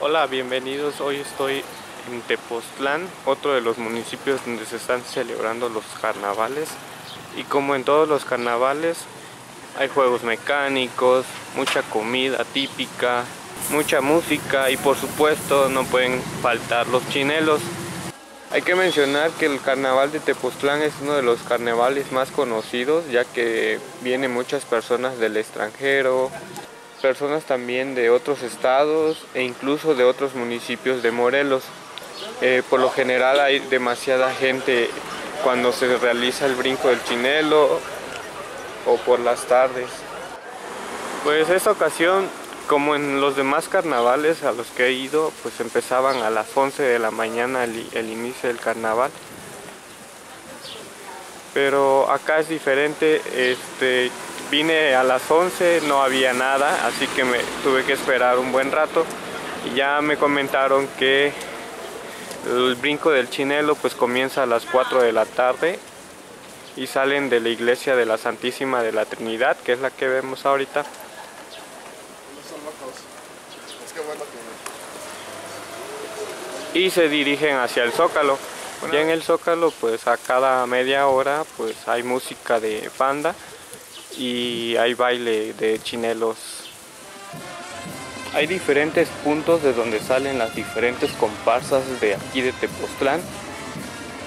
Hola, bienvenidos. Hoy estoy en Tepoztlán, otro de los municipios donde se están celebrando los carnavales. Y como en todos los carnavales, hay juegos mecánicos, mucha comida típica, mucha música y por supuesto no pueden faltar los chinelos. Hay que mencionar que el carnaval de Tepoztlán es uno de los carnavales más conocidos ya que vienen muchas personas del extranjero, personas también de otros estados e incluso de otros municipios de Morelos. Eh, por lo general hay demasiada gente cuando se realiza el brinco del chinelo o por las tardes. Pues esta ocasión, como en los demás carnavales a los que he ido, pues empezaban a las 11 de la mañana el, el inicio del carnaval. Pero acá es diferente, este, Vine a las 11, no había nada, así que me tuve que esperar un buen rato. Y ya me comentaron que el brinco del chinelo pues comienza a las 4 de la tarde y salen de la iglesia de la Santísima de la Trinidad, que es la que vemos ahorita. Y se dirigen hacia el Zócalo. Ya en el Zócalo pues a cada media hora pues hay música de banda y hay baile de chinelos. Hay diferentes puntos de donde salen las diferentes comparsas de aquí de Tepoztlán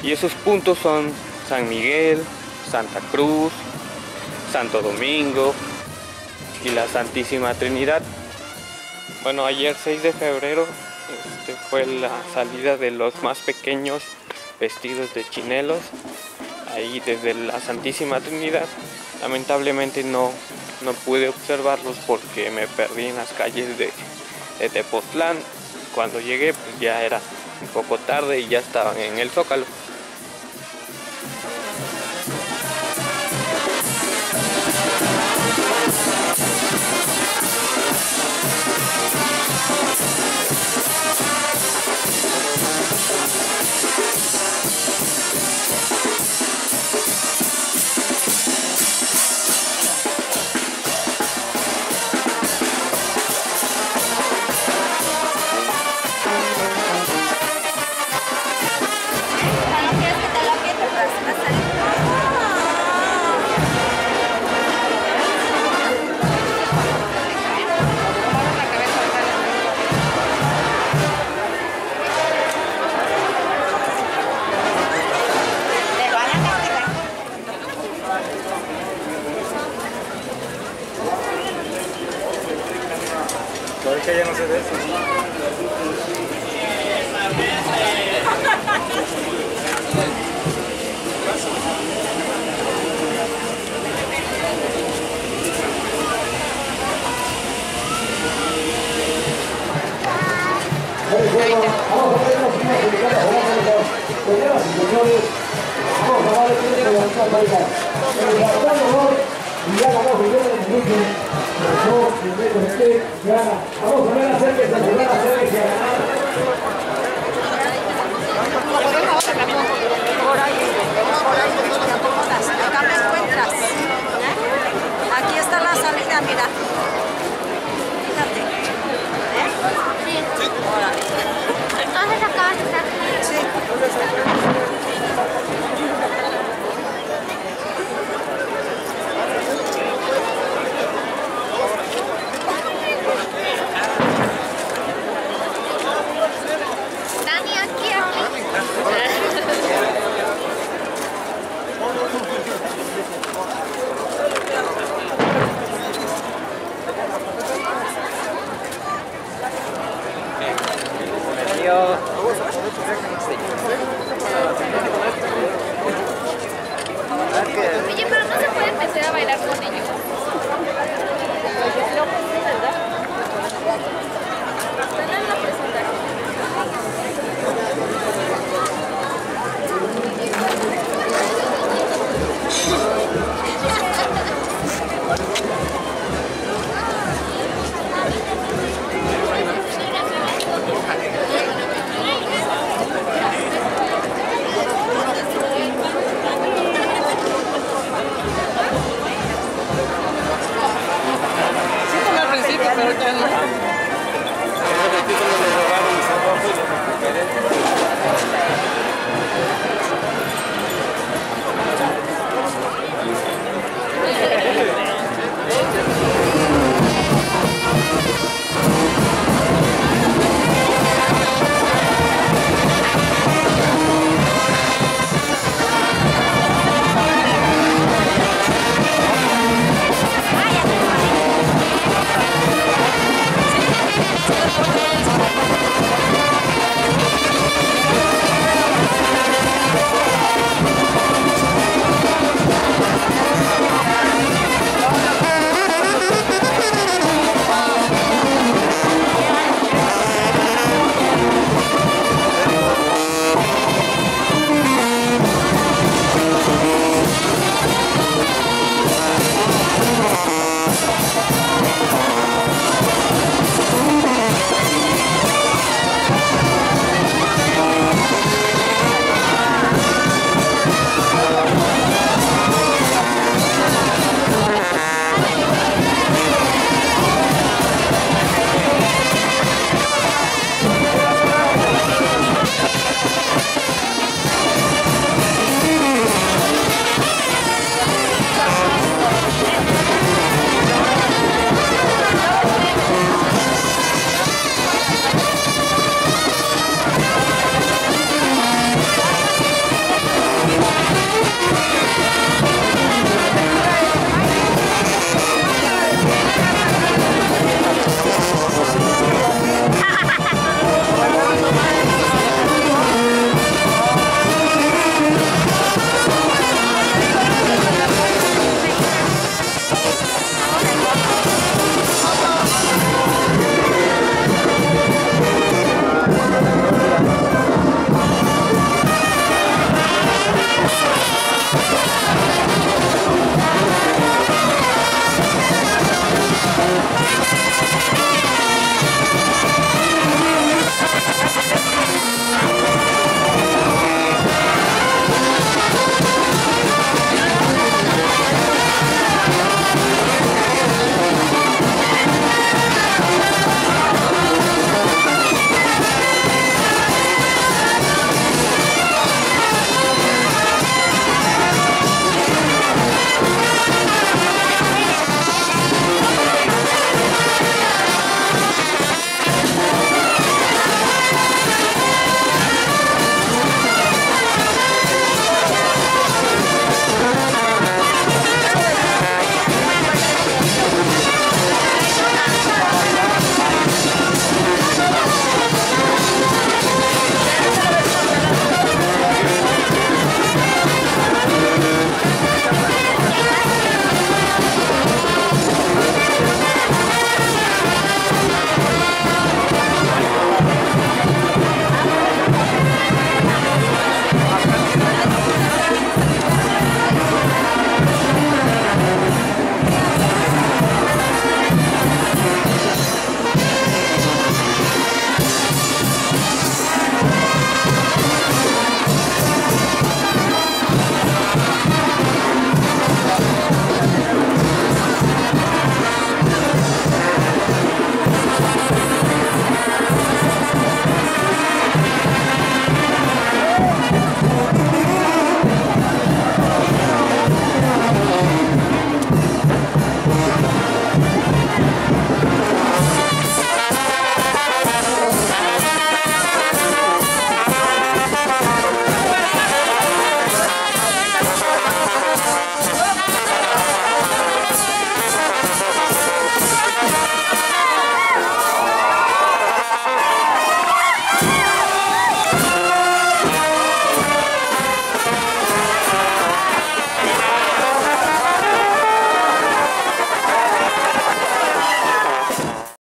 y esos puntos son San Miguel, Santa Cruz, Santo Domingo y la Santísima Trinidad. Bueno, ayer 6 de febrero este, fue la salida de los más pequeños vestidos de chinelos ahí desde la Santísima Trinidad Lamentablemente no, no pude observarlos porque me perdí en las calles de, de. Cuando llegué pues ya era un poco tarde y ya estaban en el Zócalo. Que ya no sé de eso. Vamos a Vamos a ver a hacer que se ayude a hacer